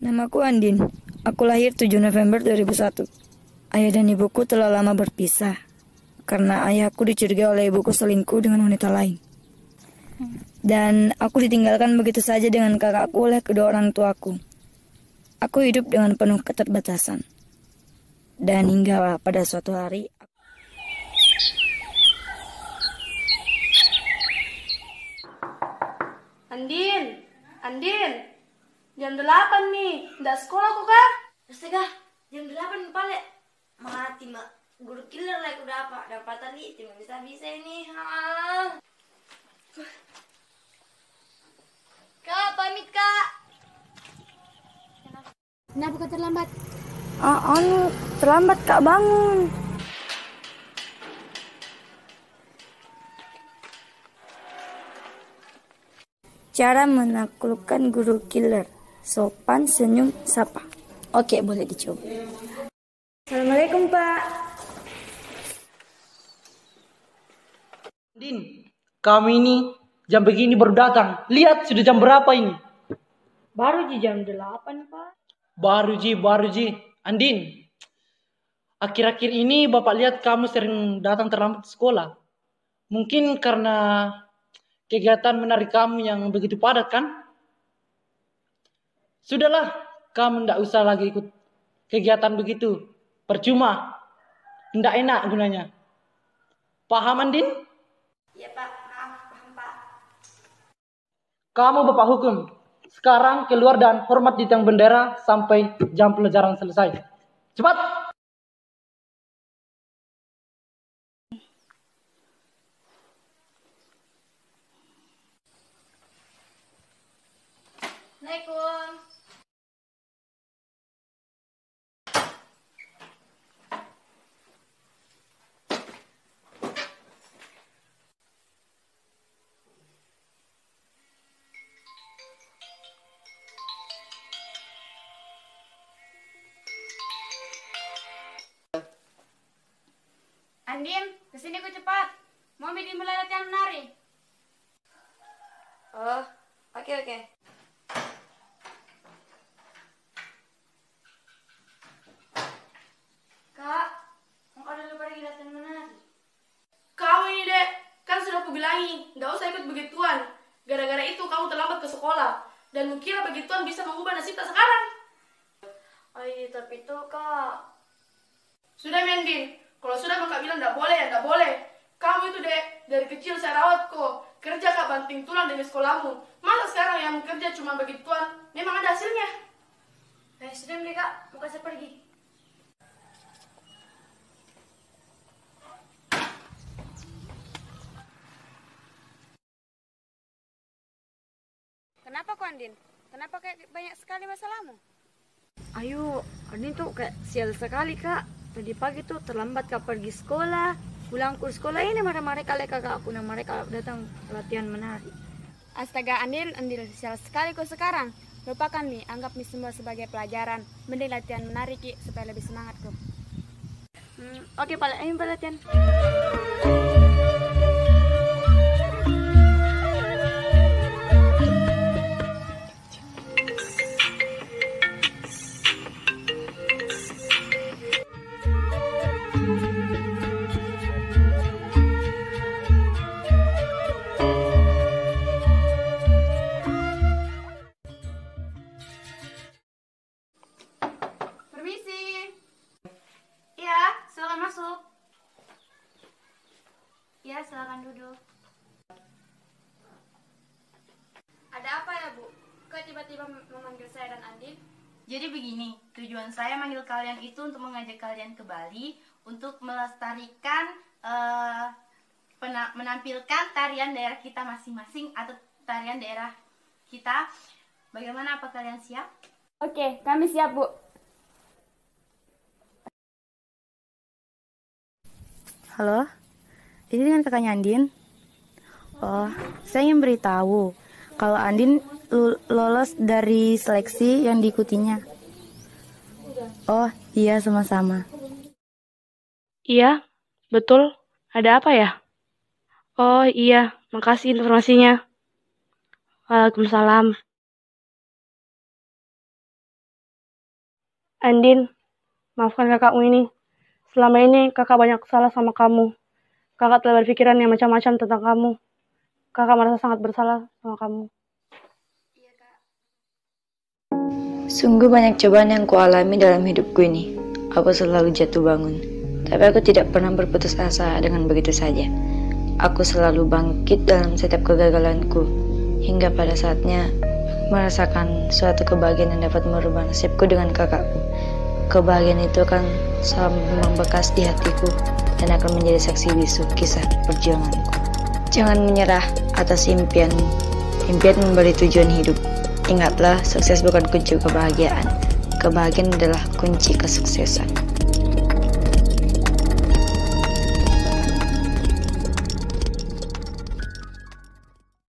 Namaku Andin. Aku lahir 7 November 2001. Ayah dan ibuku telah lama berpisah karena ayahku dicurigai oleh ibuku selingkuh dengan wanita lain. Dan aku ditinggalkan begitu saja dengan kakakku oleh kedua orang tuaku. Aku hidup dengan penuh keterbatasan. Dan hingga pada suatu hari Andin, Andin, jam 8 nih, udah sekolah kok kak? Astaga, jam 8 balik. Mati mak, guru killer like udah apa? Dapat tadi, tidak bisa-bisa ini. Kak, pamit kak. Kenapa kau terlambat? Ah, anu, terlambat kak bangun. Cara menaklukkan guru killer. Sopan, senyum, sapa. Oke, boleh dicoba. Assalamualaikum, Pak. Din, kami ini jam begini baru datang. Lihat sudah jam berapa ini? Baru di jam 8, Pak. Baru Ji, baru Ji. Andin, akhir-akhir ini Bapak lihat kamu sering datang terlambat ke sekolah. Mungkin karena kegiatan menarik kamu yang begitu padat kan? Sudahlah, kamu tidak usah lagi ikut kegiatan begitu. Percuma. Tidak enak gunanya. Paham Andin? Ya pak, maaf, paham pak. Kamu Bapak Hukum. Sekarang keluar dan hormat di tiang bendera sampai jam pelajaran selesai. Cepat! Assalamualaikum. Andin, ke sini ku cepat. Mau bikin mulai latihan menari. Oh, oke oke. Kak, mau ada lupa lagi latihan menari? Kamu ini dek, kan sudah aku bilangi, nggak usah ikut begituan. Gara-gara itu kamu terlambat ke sekolah. Dan kira begituan bisa mengubah nasib tak sekarang. Ay, tapi tuh kak. Sudah Mendin, kalau sudah kakak bilang nggak boleh, nggak boleh. Kamu itu dek, dari kecil saya rawat kok. Kerja kak banting tulang demi sekolahmu. Masa sekarang yang kerja cuma begituan, memang ada hasilnya. Eh, sudah deh kak, mau kasih pergi. Kenapa kau Andin? Kenapa kayak banyak sekali masalahmu? Ayo, Andin tuh kayak sial sekali, Kak. Tadi pagi tuh terlambat Kak pergi sekolah. Pulang ke sekolah ini marah-marah kali kakak aku. Nah, mereka datang latihan menari. Astaga Andin, Andin sial sekali kau sekarang. Lupakan nih, anggap nih semua sebagai pelajaran. Mending latihan menari Ki, supaya lebih semangat kau. Hmm, Oke, Pak. Ayo, Pak, latihan. Memanggil saya dan Andin? Jadi begini, tujuan saya manggil kalian itu untuk mengajak kalian ke Bali untuk melestarikan pena- menampilkan tarian daerah kita masing-masing atau tarian daerah kita. Bagaimana apa kalian siap? Oke, kami siap Bu. Halo, ini dengan kakaknya Andin. Oh, saya ingin beritahu kalau Andin lolos dari seleksi yang diikutinya. Oh, iya sama-sama. Iya, betul. Ada apa ya? Oh iya, makasih informasinya. Waalaikumsalam. Andin, maafkan kakakmu ini. Selama ini kakak banyak salah sama kamu. Kakak telah berpikiran yang macam-macam tentang kamu. Kakak merasa sangat bersalah sama kamu. Sungguh banyak cobaan yang kualami dalam hidupku ini. Aku selalu jatuh bangun. Tapi aku tidak pernah berputus asa dengan begitu saja. Aku selalu bangkit dalam setiap kegagalanku. Hingga pada saatnya merasakan suatu kebahagiaan yang dapat merubah nasibku dengan kakakku. Kebahagiaan itu akan selalu membekas di hatiku dan akan menjadi saksi bisu kisah perjuanganku. Jangan menyerah atas impianmu. Impian memberi tujuan hidup. Ingatlah, sukses bukan kunci kebahagiaan. Kebahagiaan adalah kunci kesuksesan.